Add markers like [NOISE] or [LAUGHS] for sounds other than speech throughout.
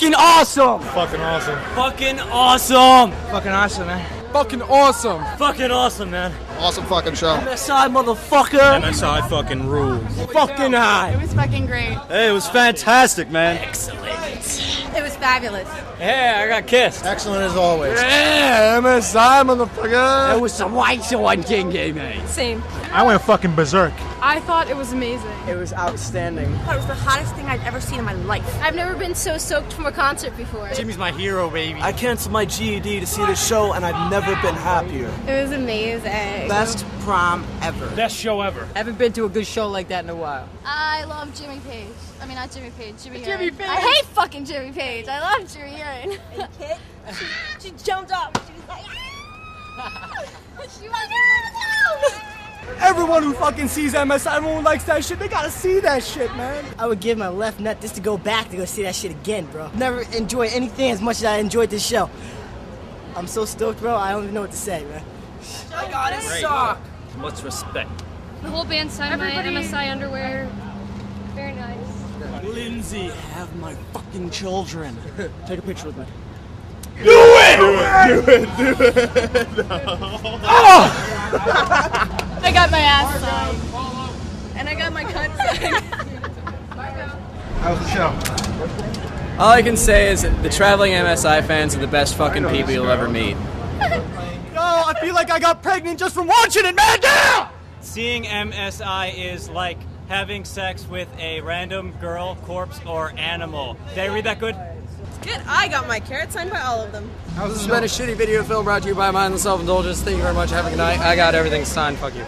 fucking awesome. Fucking awesome. Fucking awesome. Fucking awesome, man. Fucking awesome. Fucking awesome, man. Awesome fucking show. MSI motherfucker. MSI fucking rules. Fucking high. It was fucking great. Hey, it was fantastic, man. It was fabulous. Yeah, I got kissed. Excellent as always. Yeah, MSI, motherfucker. It was some white show on King Game, man. Same. I went fucking berserk. I thought it was amazing. It was outstanding. I thought it was the hottest thing I'd ever seen in my life. I've never been so soaked from a concert before. Jimmy's my hero, baby. I canceled my GED to see this show, and I've never been happier. It was amazing. Best prom ever. Best show ever. Haven't been to a good show like that in a while. I love Jimmy Page. I mean, not Jimmy Page. Jimmy. Jimmy Page. I hate fucking Jimmy Page. I love Jimmy Urine. [LAUGHS] She, she jumped up. She was like, ah! she was Everyone who fucking sees MSI, everyone likes that shit. They gotta see that shit, man. I would give my left nut just to go back to go see that shit again, bro. Never enjoyed anything as much as I enjoyed this show. I'm so stoked, bro. I don't even know what to say, man. I got a sock. Much respect. The whole band signed my MSI underwear. Very nice. Lindsay, have my fucking children. [LAUGHS] Take a picture with me. Do it! Do it! Do No! [LAUGHS] [LAUGHS] I got my ass signed. And I got my cunt signed. How was the show? All I can say is the traveling MSI fans are the best fucking people you'll ever meet. Yo, I feel like I got pregnant just from watching it, man. Damn! Seeing MSI is like having sex with a random girl, corpse, or animal. Did I read that good? good. I got my carrot signed by all of them. How This has been a shitty video film brought to you by Mindless Self Indulgence. Thank you very much. Have a good night. I got everything signed. Fuck you.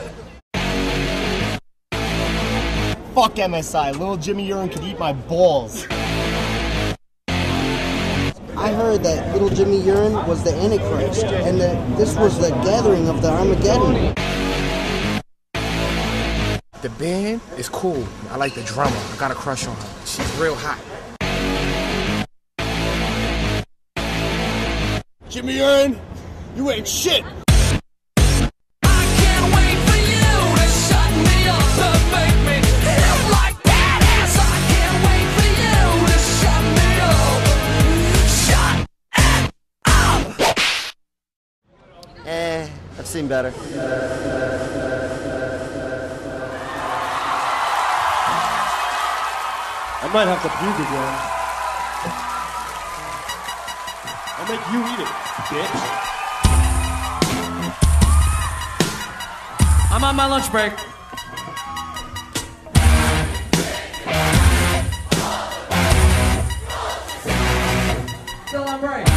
Fuck MSI. Little Jimmy Urine could eat my balls. I heard that little Jimmy Urine was the Antichrist, and that this was the gathering of the Armageddon. The band is cool. I like the drummer. I got a crush on her. She's real hot. Jimmy Urine, you ain't shit. Eh, I've seen better. Might have to puke again. I'll make you eat it, bitch. I'm on my lunch break. Still on break.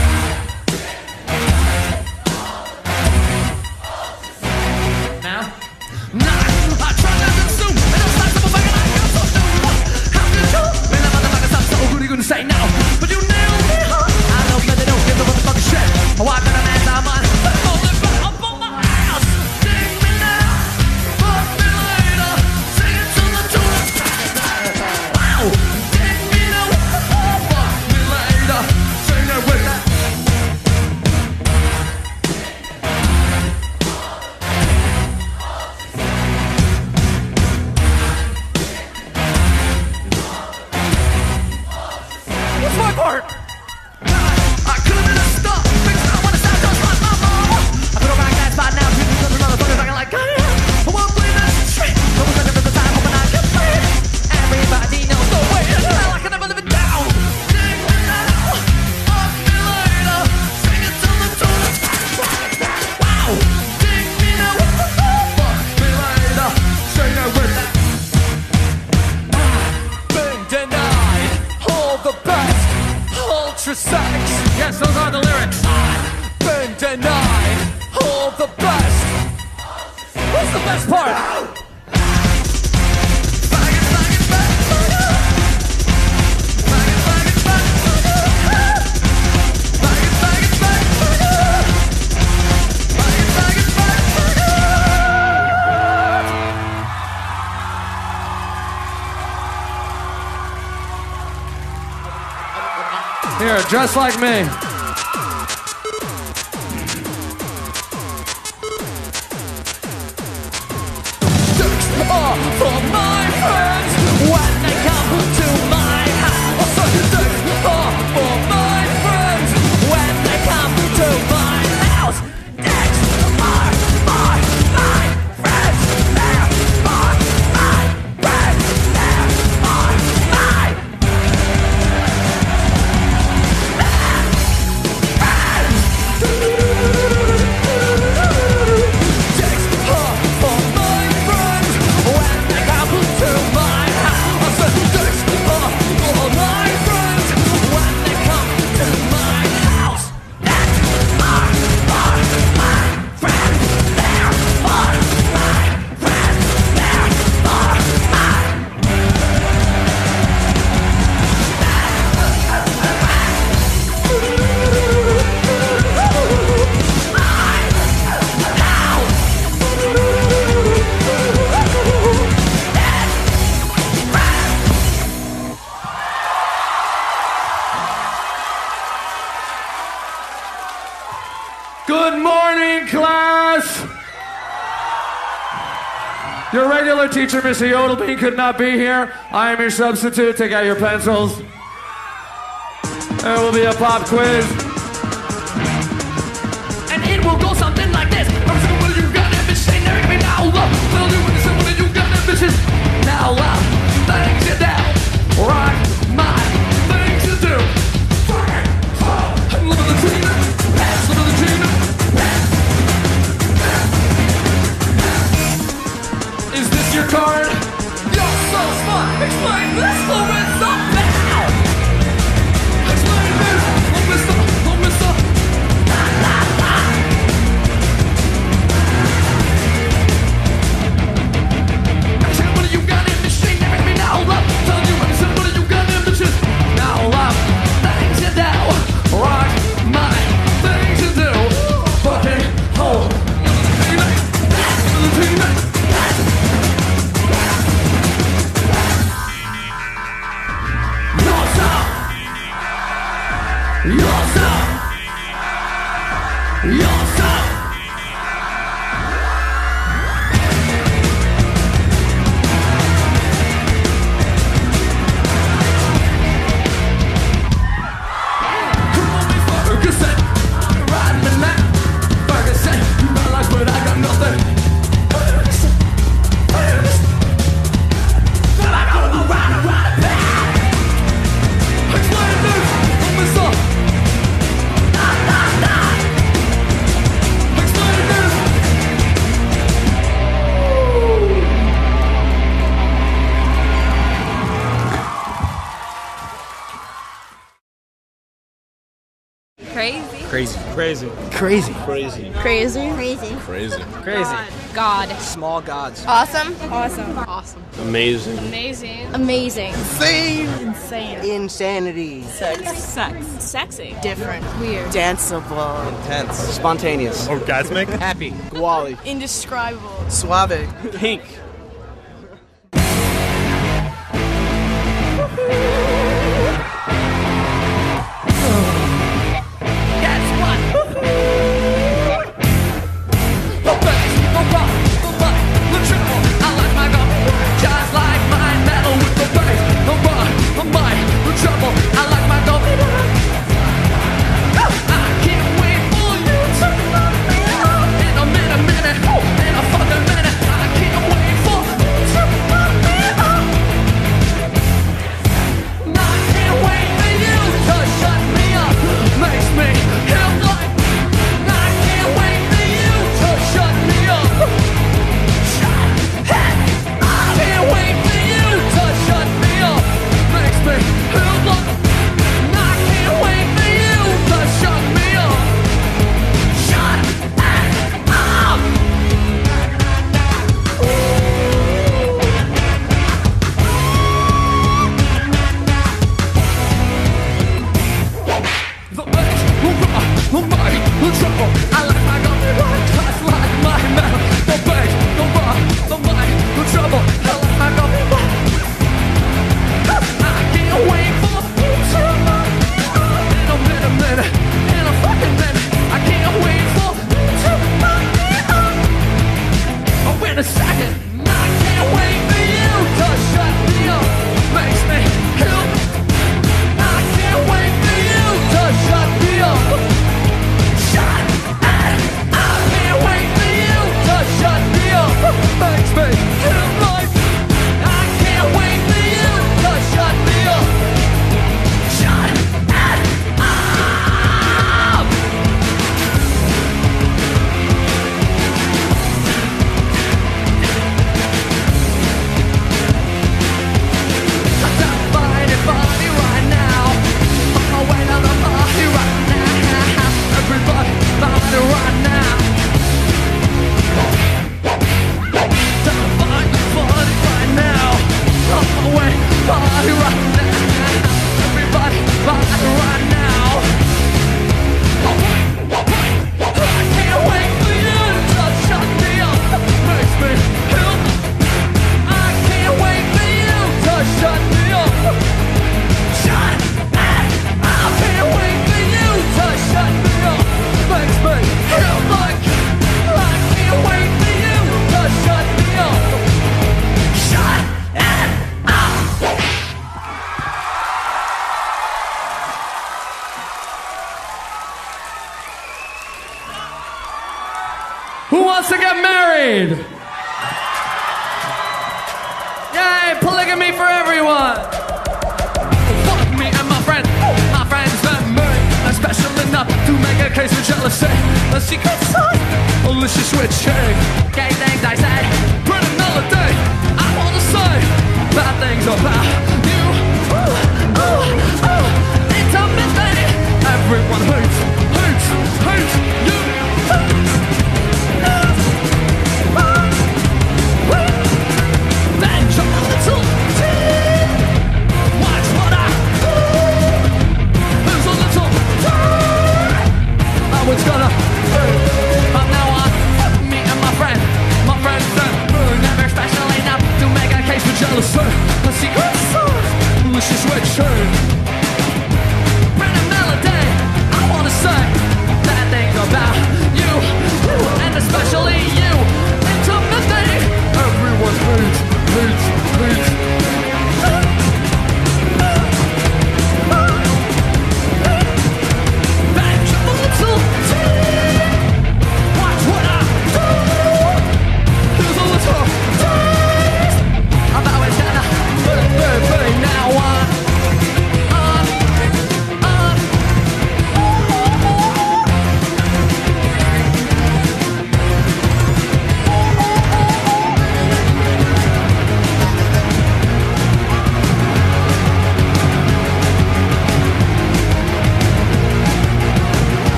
Ultra sex. Yes, those are the lyrics. I've Been denied all the best. What's the best part? Here, dress like me. teacher, Mr. Yodelbean, could not be here. I am your substitute. Take out your pencils. There will be a pop quiz. And it will go Crazy. Crazy. Crazy. Crazy. Crazy. Crazy. God. Small gods. Awesome. Awesome. Awesome. Amazing. Amazing. Amazing. Insane. Insane. Insanity. Sex. Sex. Sexy. Different. Weird. Danceable. Intense. Spontaneous. Orgasmic. Happy. Guali. Indescribable. Suave. Pink.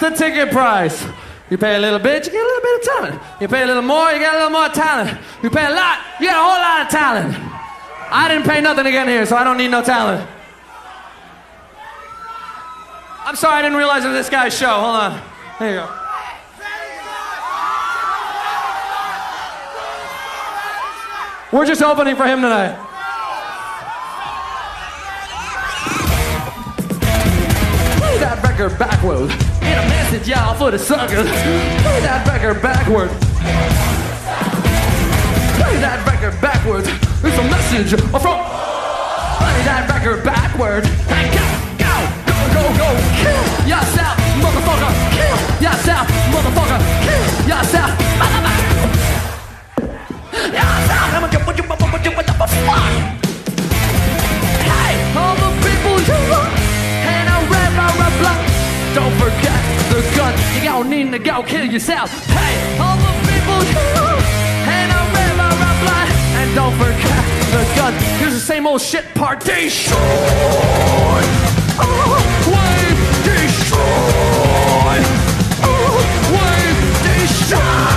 The ticket price. You pay a little bit, you get a little bit of talent. You pay a little more, you get a little more talent. You pay a lot, you get a whole lot of talent. I didn't pay nothing to get here, so I don't need no talent. I'm sorry, I didn't realize it was this guy's show. Hold on. There you go. We're just opening for him tonight. Play that record backwards. Get y'all, for the suckers. Play that record backwards. Play that record backwards. It's a message from. Play that record backwards. Go, go, go, go, go. Kill yourself, motherfucker. Kill yourself, motherfucker. Kill yourself, motherfucker. Yourself. Hey, all the people you love, and red, red, red blood. Don't forget. You don't need to go kill yourself. Hey, all the people you and red, red, red blood. And don't forget the gun. Here's the same old shit part. Destroy. Oh, wave, destroy. Oh, wave, destroy.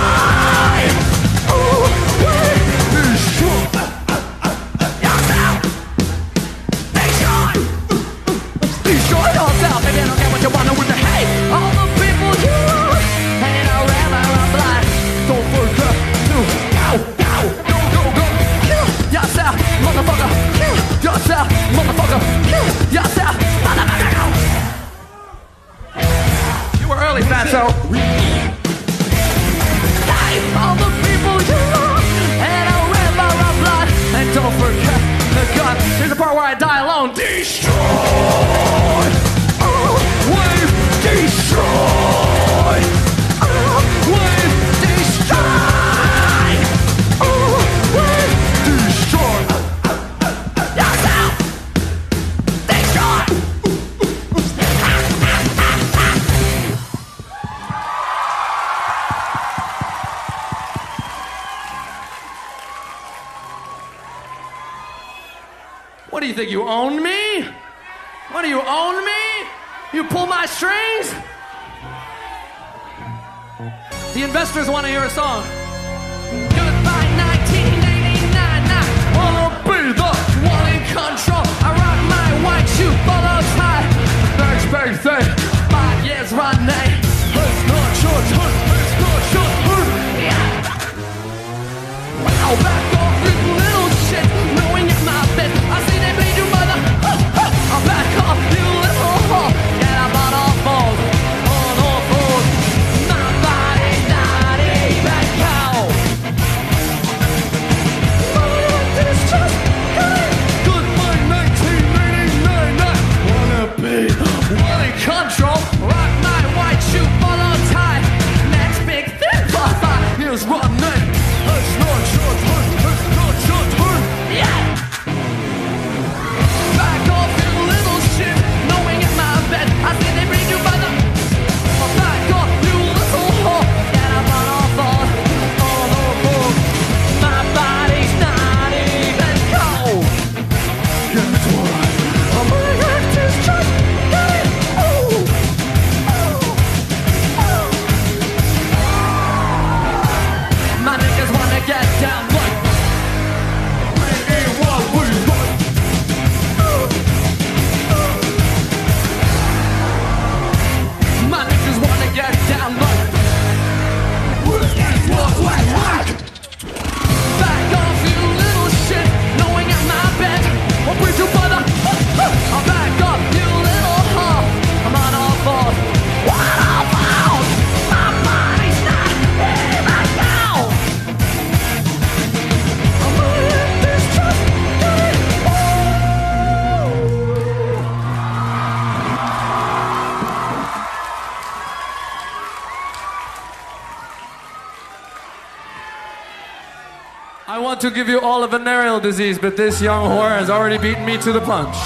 Venereal disease, but this young whore has already beaten me to the punch.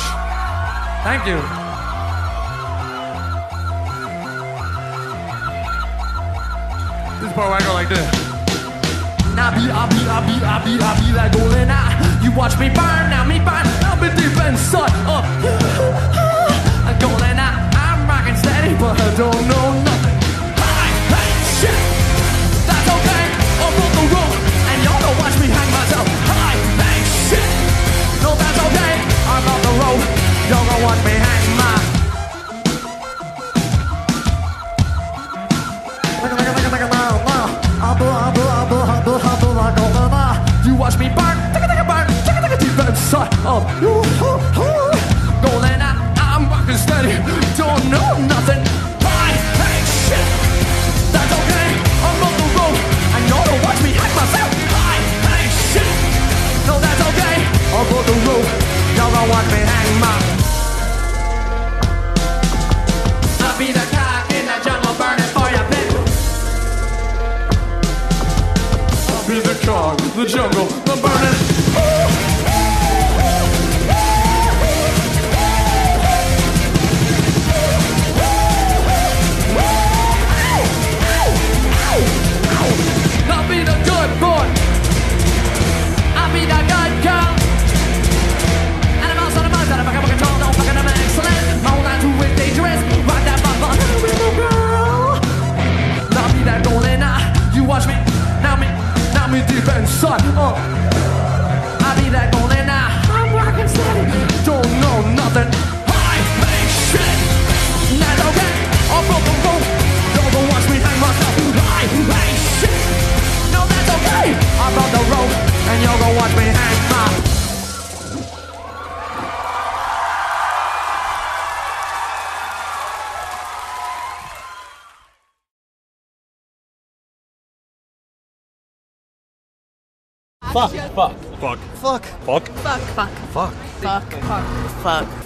Thank you. This part where I go like this. Now be, I be, I be, I be, I be golden eye. You watch me burn, now me burn, now be deep inside. Uh, golden eye, I'm rocking steady, but I don't know Don't know me behind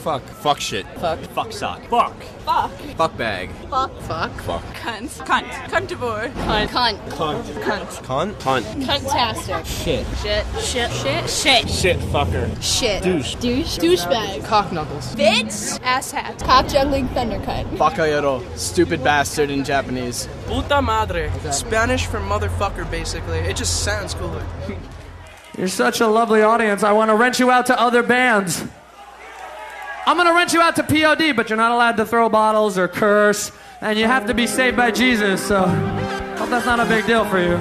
Fuck. Fuck. Fuck shit. Fuck. Fuck sock. Fuck. Fuck. Fuck bag. Fuck. Fuck. Fuck. Cunt. Cunt. Cuntivore. Cunt. Cunt. Cunt. Cunt. Cunt. Cunt. Cuntastic. Shit. Shit. Shit. Shit. Shit. Shit fucker. Shit. Douche. Douche. Douchebag. Cock knuckles. Bitch. Asshat. Cock juggling thundercut. Bakayero. Stupid bastard in Japanese. Puta madre. Spanish for motherfucker, basically. It just sounds cooler. You're such a lovely audience. I want to rent you out to other bands. I'm going to rent you out to POD, but you're not allowed to throw bottles or curse, and you have to be saved by Jesus, so hope that's not a big deal for you.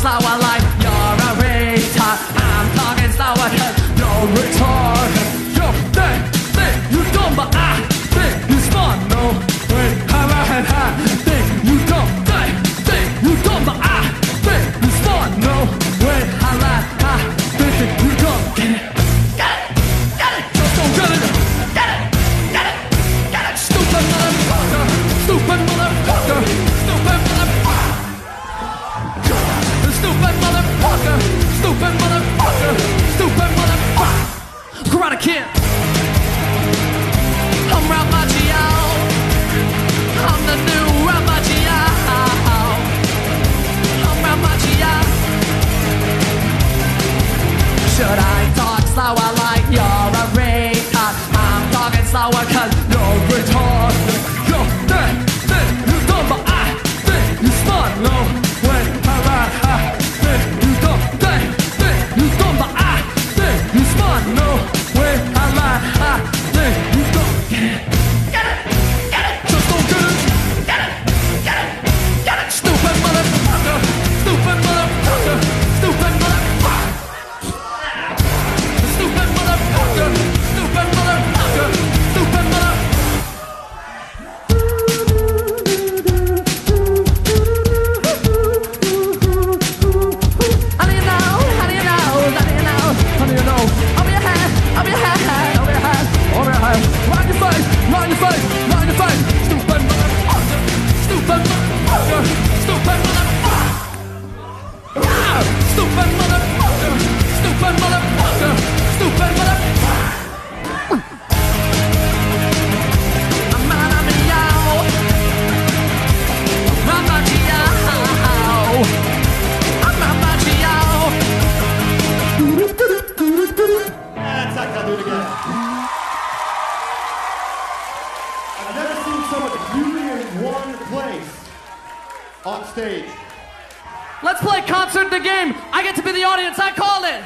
Slower like you're a retard? I'm talking slower on stage. Let's play concert the game. I get to be the audience. I call it.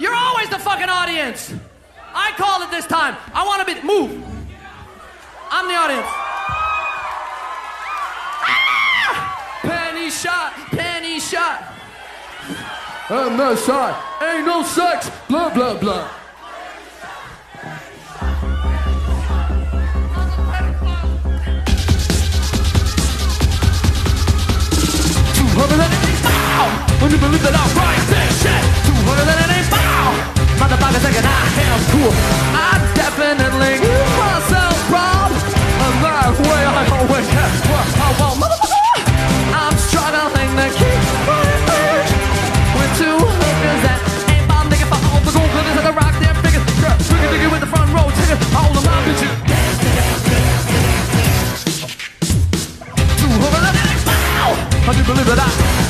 You're always the fucking audience. I call it this time. I want to be move. I'm the audience. Ah! Penny shot. Penny shot. I'm not shot. Ain't no sex. Blah blah blah. Would you believe that I write this shit? 200 and an eight mile. Motherfuckers thinking I am cool. I definitely give myself proud. And that way I always have what I want. Motherfucker, I'm struggling to keep my image. With that for all the rock figures. With the front row ticket. You believe that I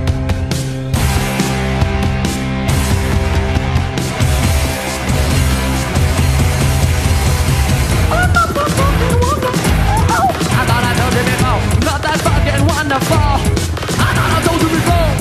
I thought I told you before, not that fucking wonderful. I thought I told you before.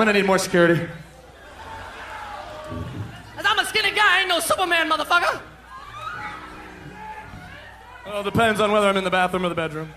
I'm gonna need more security. I'm a skinny guy, I ain't no Superman, motherfucker. Well, it depends on whether I'm in the bathroom or the bedroom.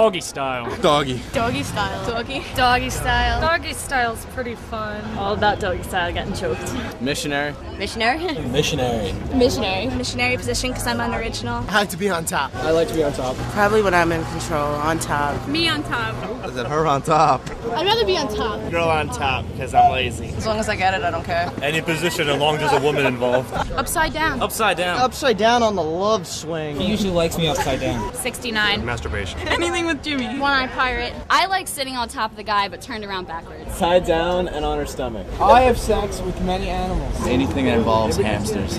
Doggy style. Doggy. Doggy style. Doggy. Doggy style. Doggy style's pretty fun. All about doggy style getting choked. Missionary. Missionary. Missionary. Missionary. Missionary position because I'm unoriginal. I like to be on top. I like to be on top. Probably when I'm in control, on top. Me on top. Is it her on top? I'd rather be on top. Girl on top because I'm lazy. As long as I get it, I don't care. Any position as long as there's a woman involved. Upside down. Upside down. Upside down on the love swing. He usually likes me upside down. 69. Masturbation. [LAUGHS] Anything with Jimmy. One eye pirate. I like sitting on top of the guy but turned around backwards. Tied down and on her stomach. I have sex with many animals. Anything that involves hamsters.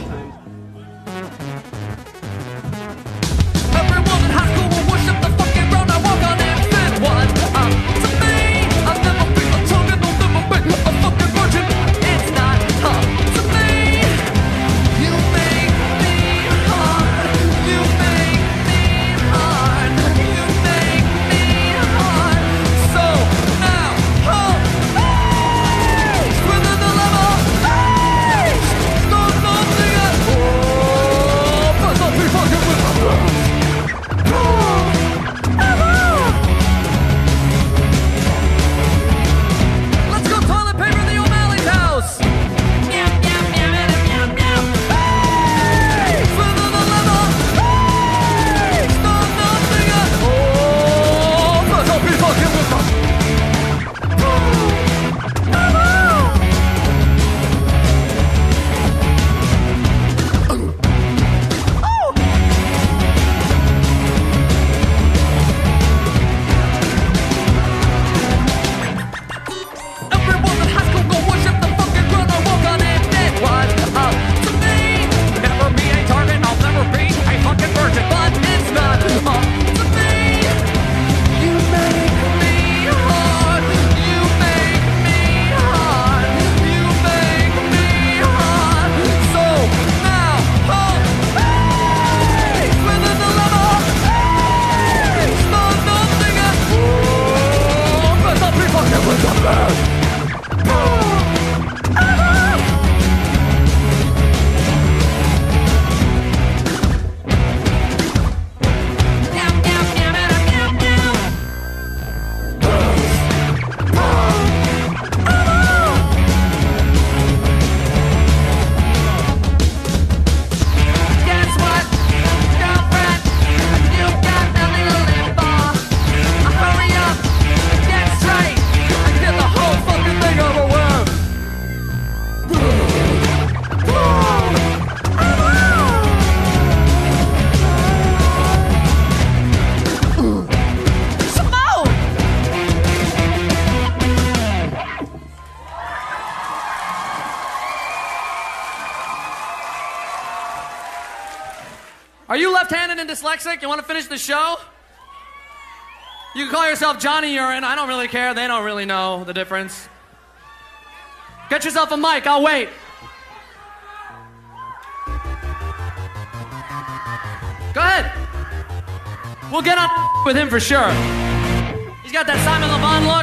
You want to finish the show? You can call yourself Johnny Urine. I don't really care. They don't really know the difference. Get yourself a mic. I'll wait. Go ahead. We'll get on with him for sure. He's got that Simon Le Bon look.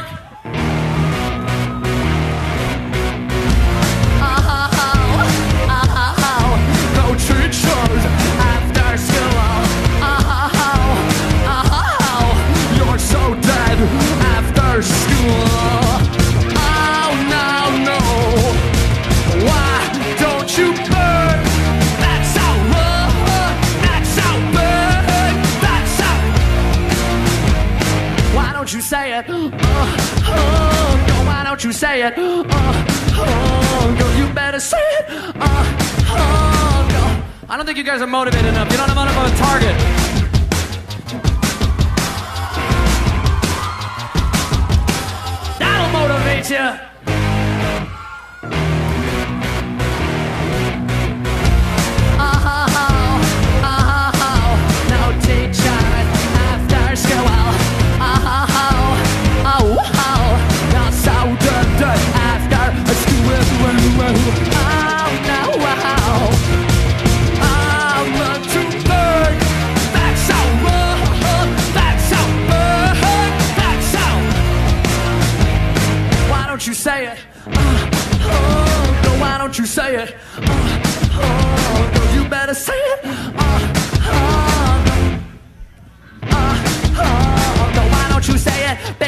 Say it? Uh, no, why don't you say it? Uh, you better say it. Uh. I don't think you guys are motivated enough. You don't enough of a target. That'll motivate you. Say it? Uh, oh, why don't you say it? Uh, oh, no, you better say it. Uh, oh. Uh, oh, no, why don't you say it?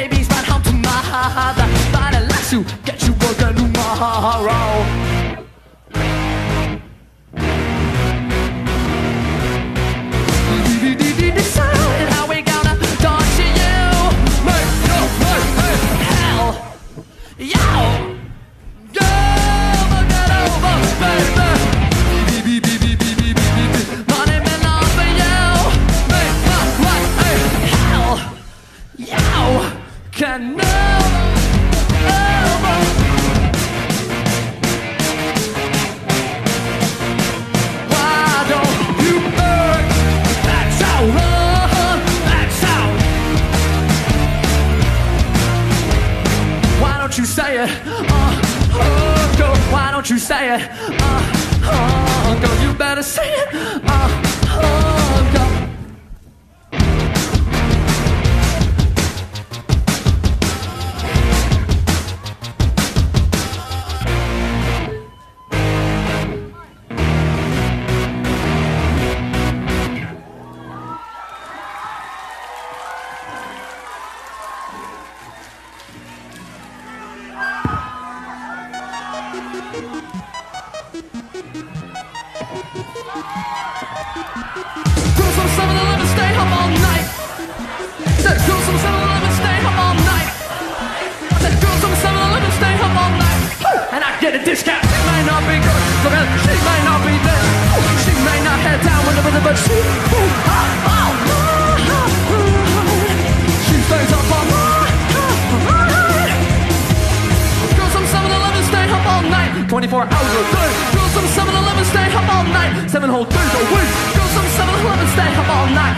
24 hours a day. Girls from 7-Eleven stay up all night. Seven whole days a week. Girls from 7-Eleven stay up all night.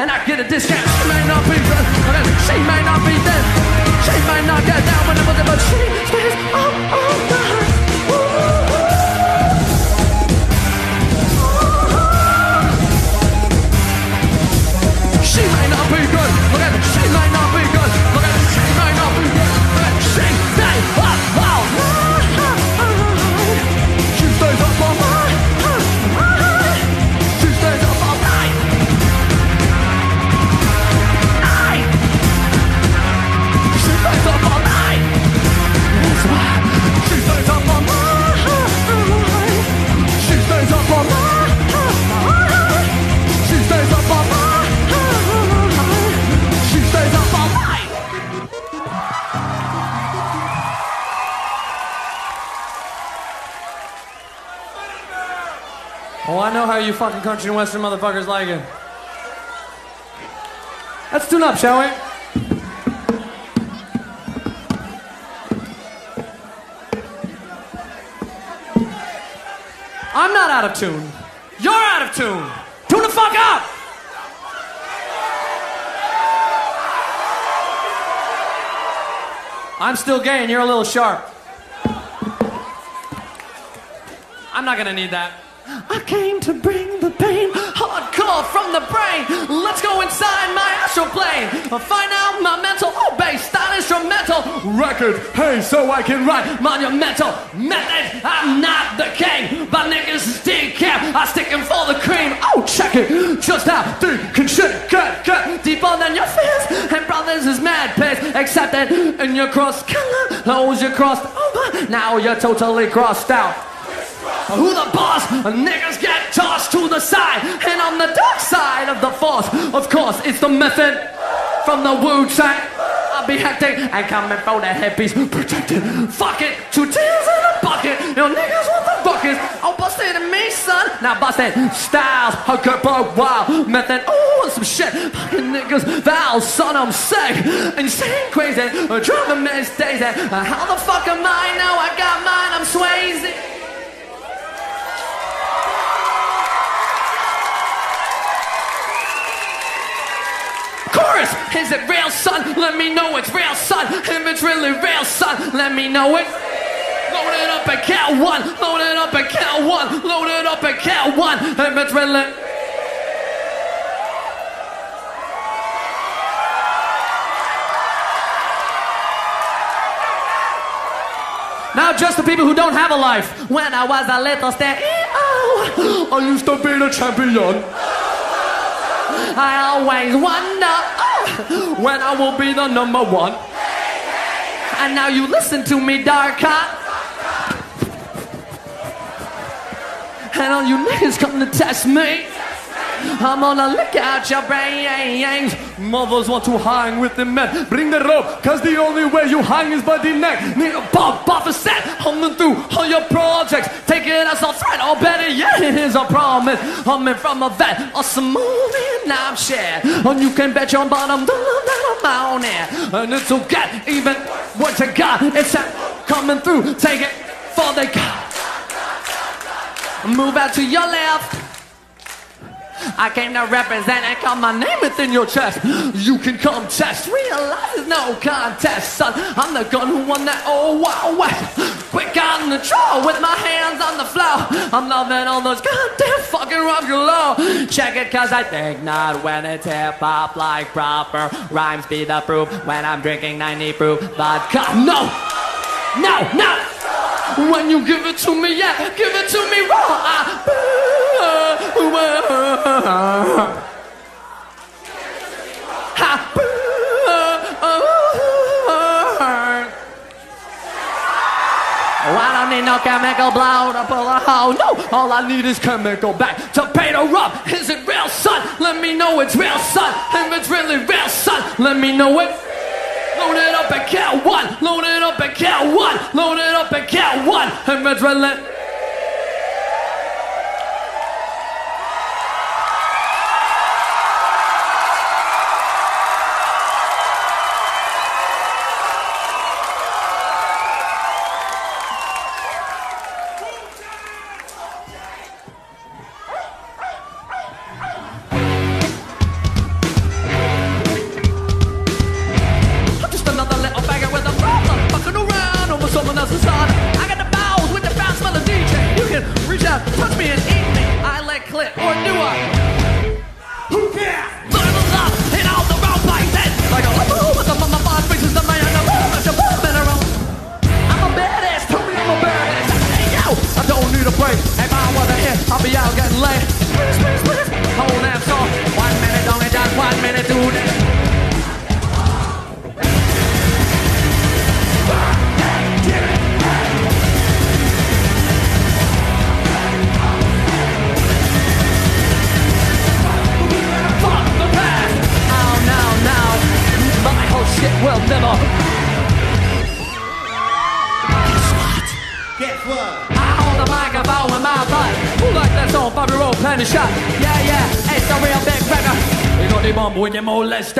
And I get a discount. She may not be there. Okay, She may not be there. She may not get down with rhythm, but she stays up all night. Oh, I know how you fucking country and western motherfuckers like it. Let's tune up, shall we? I'm not out of tune. You're out of tune. Tune the fuck up! I'm still gay and you're a little sharp. I'm not gonna need that. I came to bring the pain, hardcore from the brain. Let's go inside my astral plane. Find out my mental, oh bass, style instrumental record. Hey, so I can write monumental method. I'm not the king, but niggas is decaf. I stick 'em for the cream. Oh, check it, just how deep can shit get, get deeper than your fears. And brothers is mad piss, except that in your cross color, those you crossed over. Now you're totally crossed out. Who the boss? Niggas get tossed to the side, and on the dark side of the force, of course, it's the method from the Wu Tang. I'll be hectic and coming for the hippies, protected. Fuck it, two tears in a bucket. Yo, niggas want the buckets. Oh, busted in me, son. Now busted styles, hooker, bug, wild method. Oh, and some shit. Fucking niggas, vows, son, I'm sick. Insane, crazy, driving me daisy. How the fuck am I now? I got mine, I'm Swayze. Is it real, son? Let me know it's real, son. If it's really real, son, let me know it. Load it up and count one, load it up and count one, load it up and count one. If it's really. Now, just the people who don't have a life. When I was a little step, I used to be the champion. I always wonder oh, when I will be the number one. And now you listen to me, dark. And all you niggas come to test me. I'm gonna lick out your brains. Mothers want to hang with the men. Bring the rope, cause the only way you hang is by the neck. Need a pop, pop a set, humming through all your projects. Take it as a threat, or better yet, it is a promise. Humming from a vet, or some and I'm share. And you can bet your bottom dollar that I'm on it. And it'll get even what you got. It's coming through, take it for the God. Move out to your left. I came to represent and call my name within your chest. You can come test, realize no contest, son. I'm the gun who won that old wild west. Quick on the draw with my hands on the floor. I'm loving all those goddamn fucking rock low. Check it, cause I think not when it's hip hop like proper. Rhymes be the proof when I'm drinking 90 proof vodka. No! No, no! When you give it to me, yeah, give it to no chemical blow to pull a hole. No, all I need is chemical back to pay the rub. Is it real, son? Let me know it's real, son. If it's really real, son, let me know it. Load it up and count one. Load it up and count one. Load it up and count one. If it's really.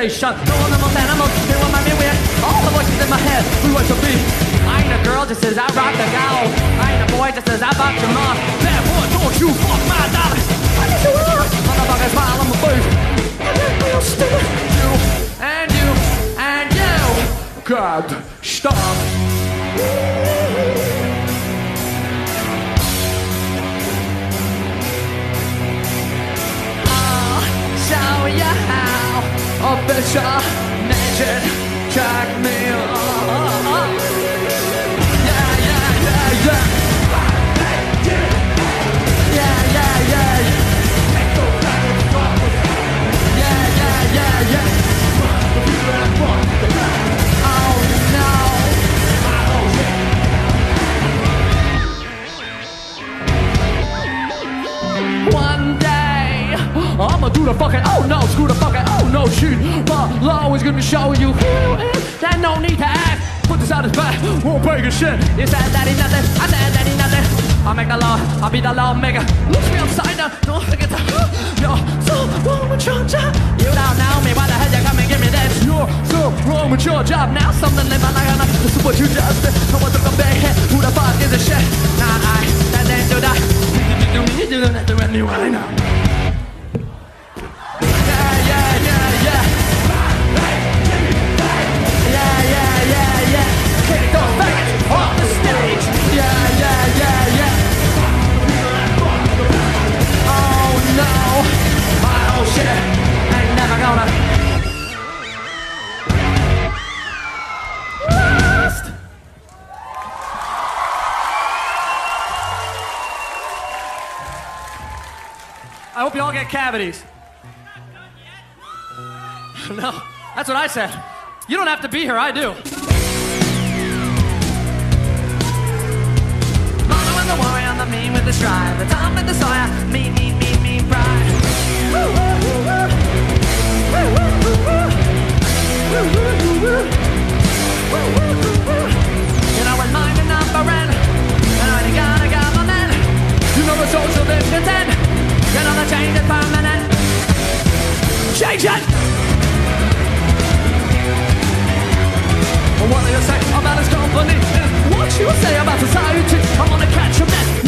No one of most animals, want my weird. All the voices in my head, we want to be. I ain't a girl, just as I rock the gallows. I ain't a boy, just as I rock your mom. Boy, don't you fuck my dollar. I need you all. Motherfucker, smile on my face. And then real stupid. You, and you, and you. God, stop. Bitch naked jack me up. Yeah, yeah, yeah, yeah. Yeah, yeah, yeah, yeah. Yeah, yeah, yeah, I'ma do the fucking oh no, screw the fucking oh no shit. My law is gonna show you who is. There's no need to act. Put this out his back, won't break a shit. You said that ain't nothing, I said that ain't nothing. I make the law, I'll be the lawmaker. Looks me upside down, don't forget to. You're so wrong with your job. You don't know me, why the hell you come and give me that? You're so wrong with your job. Now something living like enough. This is what you just did. No one took a big hit. Who the fuck is a shit? Nah, I, that ain't do that. Do me, do that to anyone. Yeah, Yeah, yeah, back off the stage. Yeah, yeah, yeah, yeah. Oh no, shit ain't never gonna last. I hope you all get cavities. [LAUGHS] no, that's what I said. You don't have to be here, I do. the strive, the time and the sire, me, me, me, me, pride. You know when mine and number N, and I ain't gonna go my men. You know the social discontent, you know the change is permanent. Change it. What do you say about this company? What you say about society? I'm gonna catch a mess.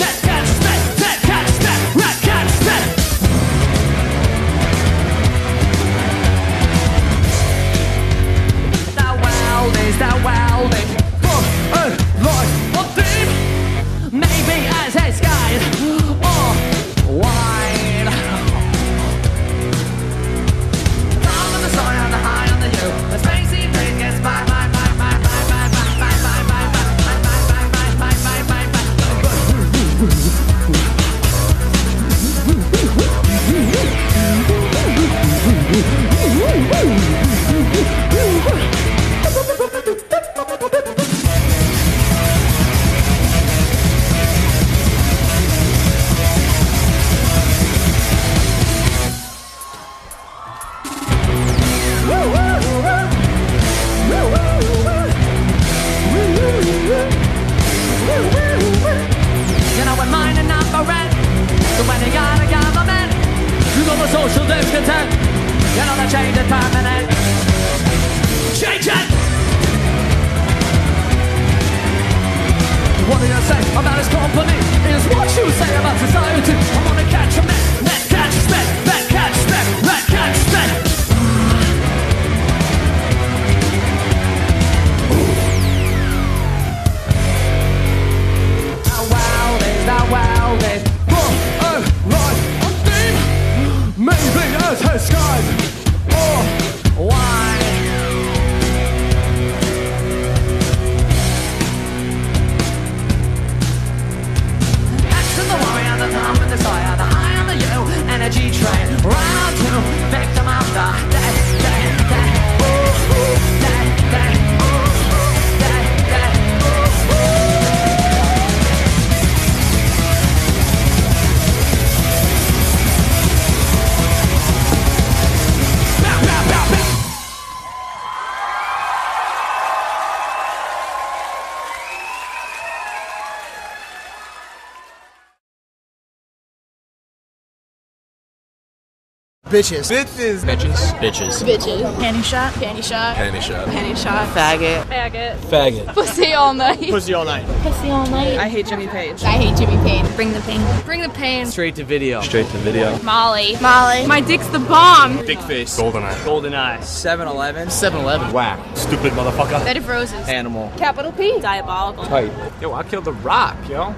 Bitches. Bitches. Bitches. Bitches. Bitches. Panty shot. Panty shot. Panty shot. Panty shot. Faggot. Faggot. Faggot. Pussy all night. Pussy all night. Pussy all night. I hate Jimmy Page. I hate Jimmy Page. Bring the pain. Bring the pain. Straight to video. Straight to video. Molly. Molly. My dick's the bomb. Dick face. Goldeneye. Golden eye. 7-Eleven. 7-Eleven. Whack. Stupid motherfucker. Bed of roses. Animal. Capital P. Diabolical. Tight. Yo, I killed the rock, yo.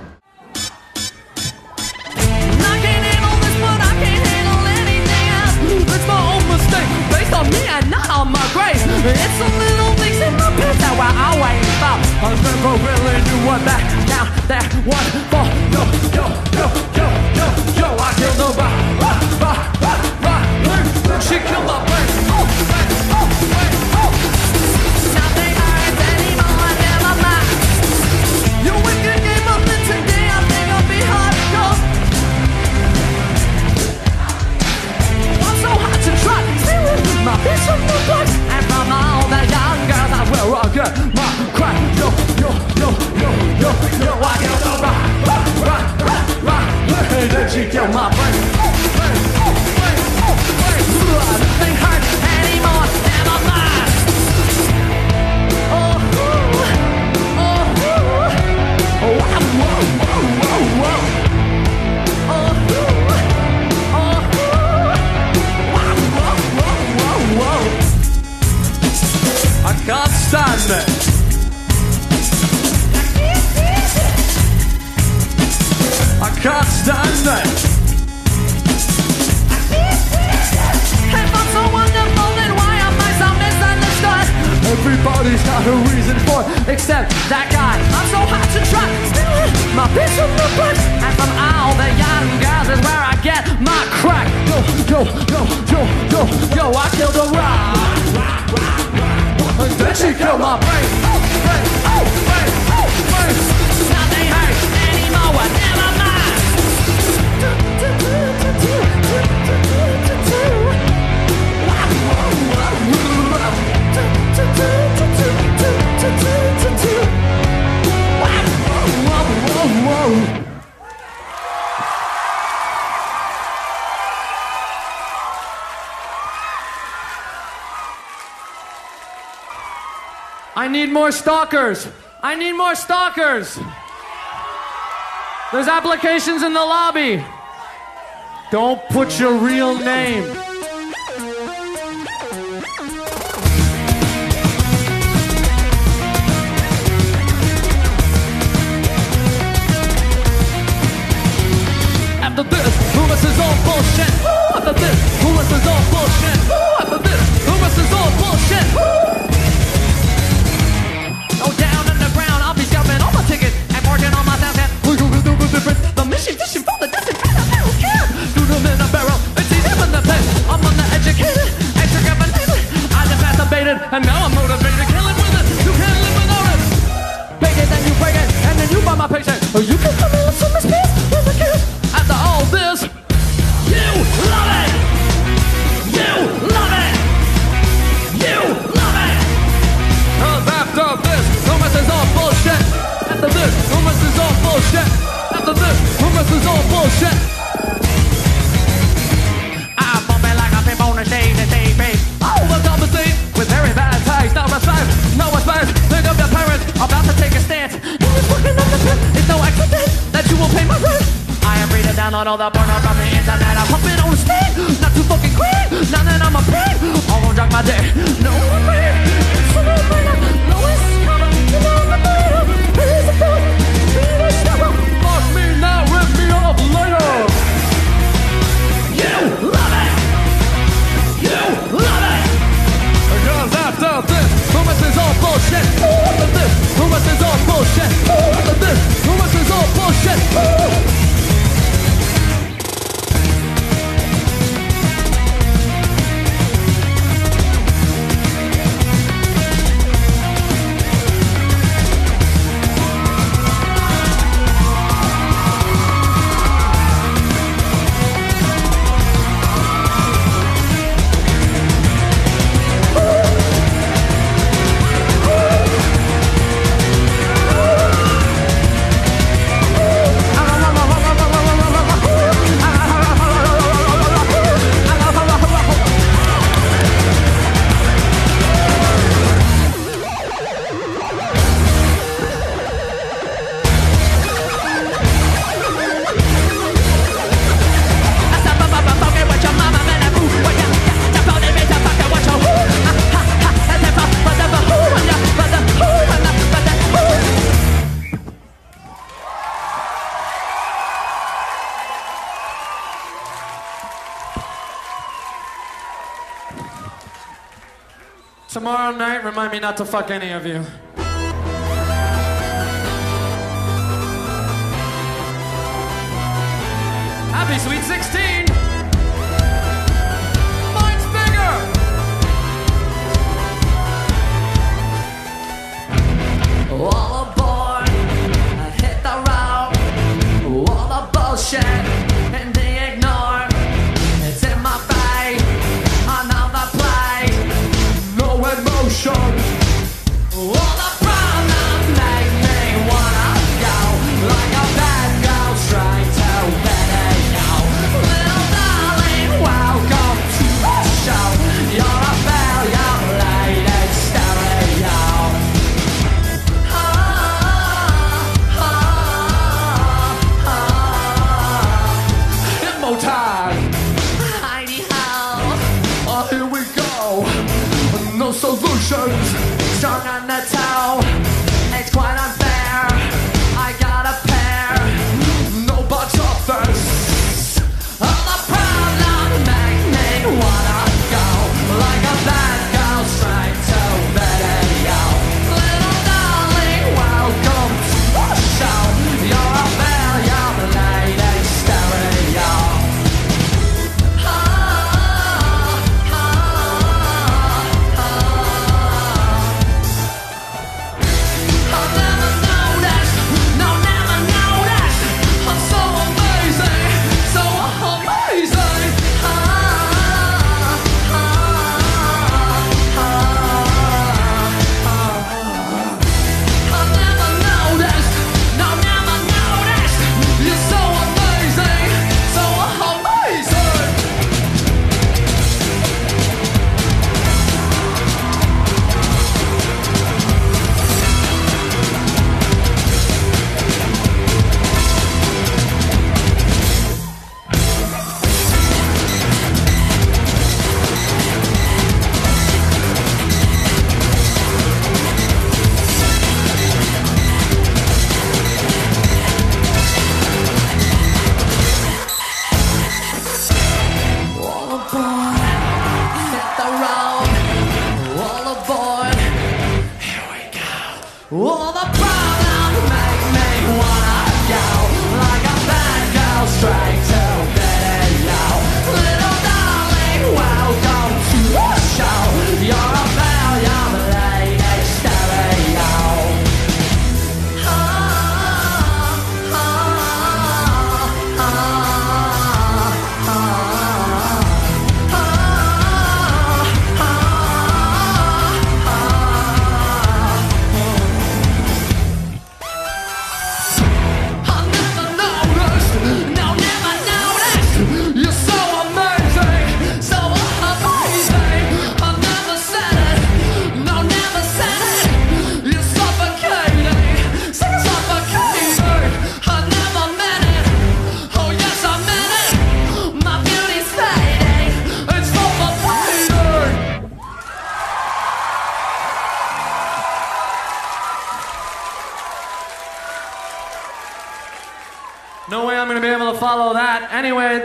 Based on me and not on my grace. It's the little things in my pants that were always found. I was never really knew what that, now that was for. Yo, yo, yo, yo, yo, yo, I killed the rock, rock, rock, rock, rock. She killed my brain, bitch from the place, and from all the young girls I will I get my crack. Yo, yo, yo, yo, yo, yo, I get the rock, rock, rock, rock, rock. Hey, then she killed my. Oh, brain, it. I can't stand it. If I'm so wonderful, then why am I so misunderstood? Everybody's got a reason for it, except that guy. I'm so hot to try, stealing my bitch from the bush, and from all the young girls is where I get my crack. Yo, yo, yo, yo, yo, yo, I killed a she killed my brain. Oh, brain, oh, brain, oh, brain. I need more stalkers. I need more stalkers. There's applications in the lobby. Don't put your real name. After this, rumors is all bullshit. After this, rumors is all bullshit. After this, rumors is all bullshit. Mission, fishing for the distant I don't care. Them in a barrel see them in the pit. I'm extra. I just masturbated and now I'm motivated. Kill it with it, you can't live without it. Bake it, then you break it, and then you buy my. Oh, you can come in with some a. After all this, you love it. You love it. You love it. This, is all bullshit. After this, is all bullshit. Is all bullshit. Ah, I'm bumping like a pimp on a stage and stage babe. All the conversation with very bad taste. No respect, no respect. Think of your parents about to take a stance. Was working on the pimp. It's no accident that you will pay my rent. I am reading down on all the porno from the internet. I'm pumping on the stand. Not too fucking quick. Now that I'm a pig, I won't drag my dick. No one man. It's a no-brainer. No, it's coming. You know I'm off later. You love it. You love it. After this, rumors is all bullshit. After this, rumors is all bullshit. After this, rumors is all bullshit. Me not to fuck any of you. Emotion.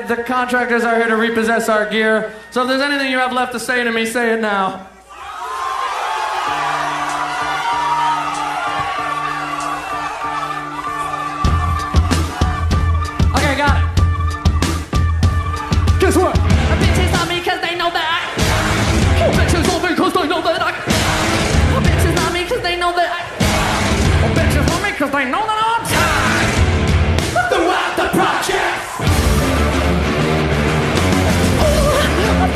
The contractors are here to repossess our gear. So if there's anything you have left to say to me, say it now. Okay, got it. Guess what? The Bitches on me cause they know that. Bitches on me cause they know that. Bitches on me cause they know that. Bitches on me cause they know that I'm tired. Throughout the project.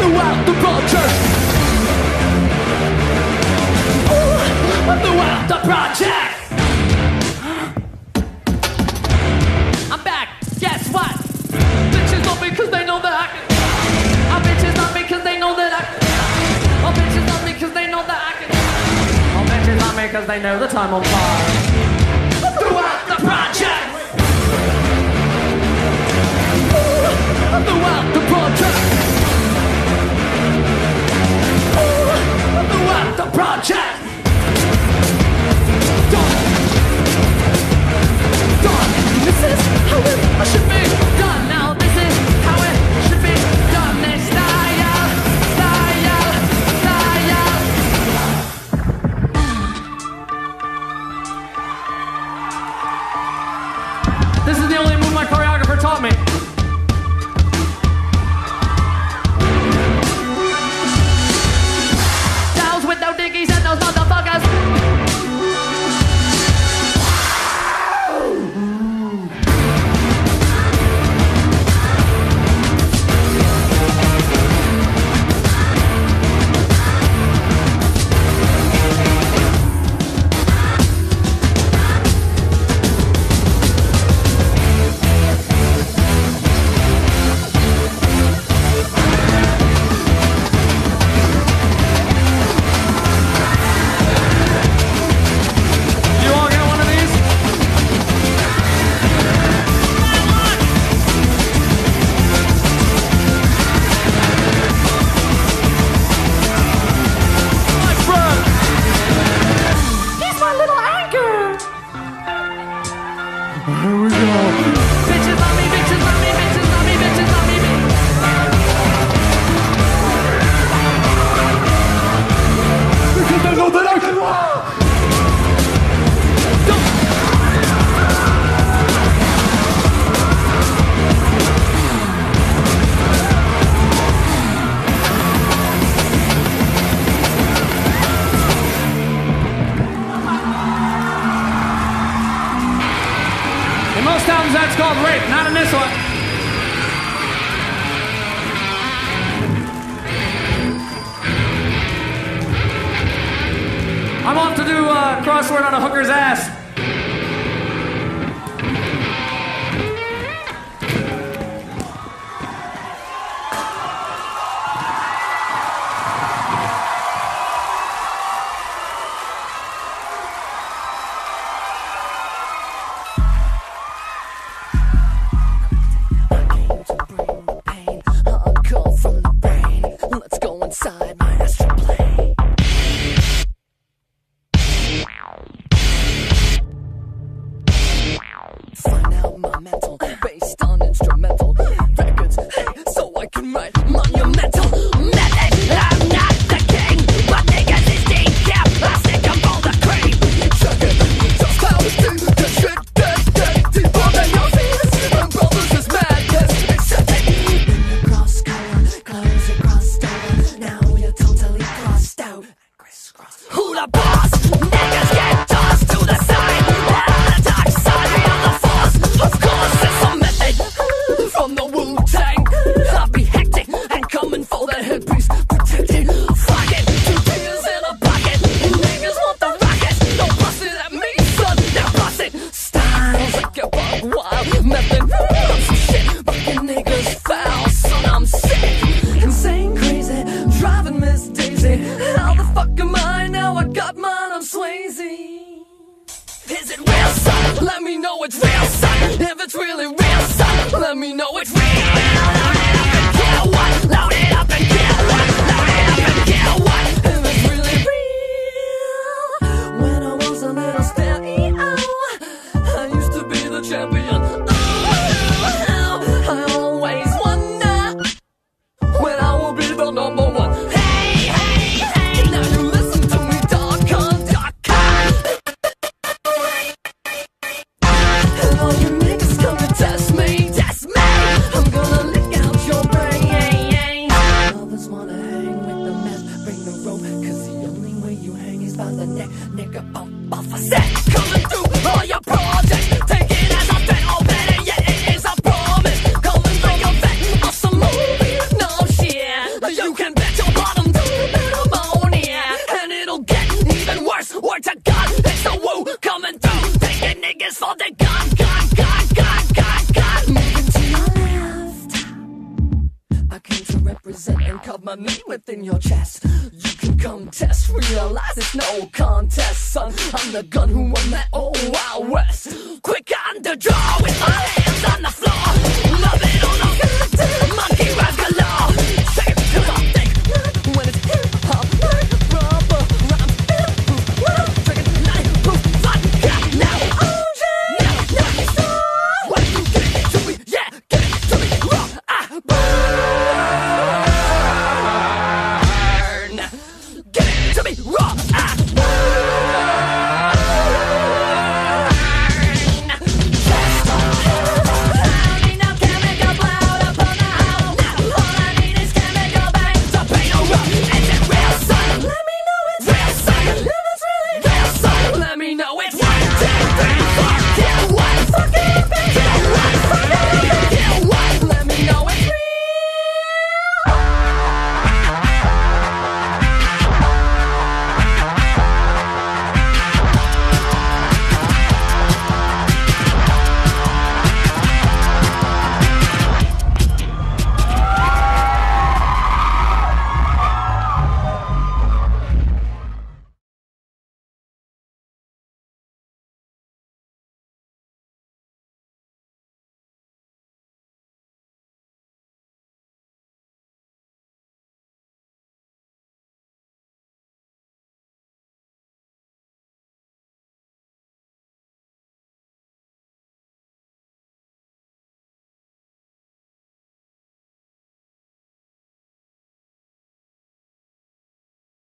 Throughout the project. Throughout the project. I'm back. Guess what? Bitches love me cause they know that I can. Oh, bitches love me cause they know that I can. Oh, bitches love me cause they know that I can. Oh, bitches love me cause they know that I'm on fire. Throughout the project. Throughout the project. Throughout the project. within your chest. You can come test, realize it's no contest, son. I'm the gun who won that old